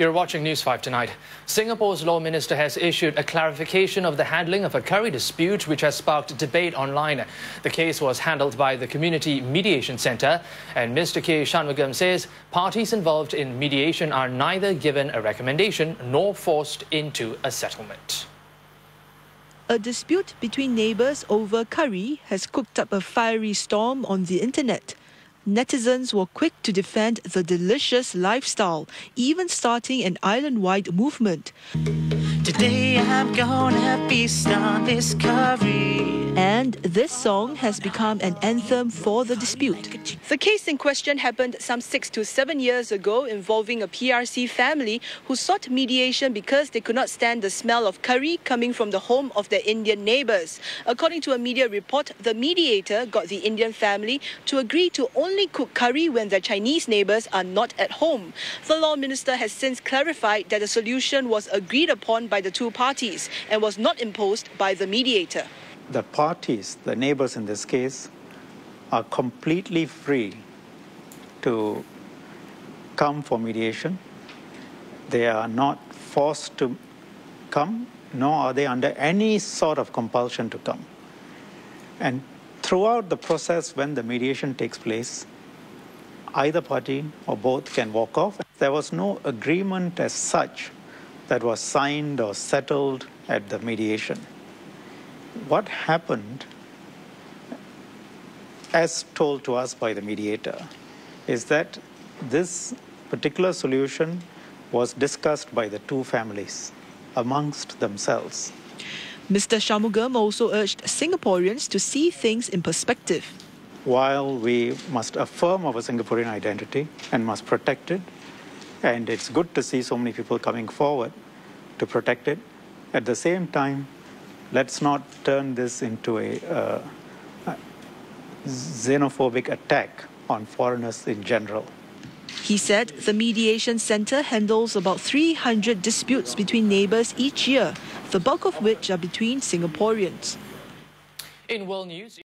You're watching News 5 tonight. Singapore's law minister has issued a clarification of the handling of a curry dispute which has sparked debate online. The case was handled by the Community Mediation Centre and Mr. K. Shanmugam says parties involved in mediation are neither given a recommendation nor forced into a settlement. A dispute between neighbours over curry has cooked up a fiery storm on the internet netizens were quick to defend the delicious lifestyle, even starting an island wide movement. Today I'm gonna feast on this curry. And this song has become an anthem for the dispute. The case in question happened some six to seven years ago involving a PRC family who sought mediation because they could not stand the smell of curry coming from the home of their Indian neighbours. According to a media report, the mediator got the Indian family to agree to only cook curry when their Chinese neighbours are not at home. The law minister has since clarified that the solution was agreed upon by the two parties and was not imposed by the mediator the parties, the neighbors in this case, are completely free to come for mediation. They are not forced to come, nor are they under any sort of compulsion to come. And throughout the process, when the mediation takes place, either party or both can walk off. There was no agreement as such that was signed or settled at the mediation what happened, as told to us by the mediator, is that this particular solution was discussed by the two families amongst themselves. Mr. Shanmugam also urged Singaporeans to see things in perspective. While we must affirm our Singaporean identity and must protect it, and it's good to see so many people coming forward to protect it, at the same time, let's not turn this into a, uh, a xenophobic attack on foreigners in general. He said the mediation center handles about 300 disputes between neighbors each year, the bulk of which are between Singaporeans. In world news,